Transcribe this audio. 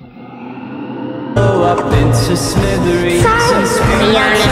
Up into smithereens.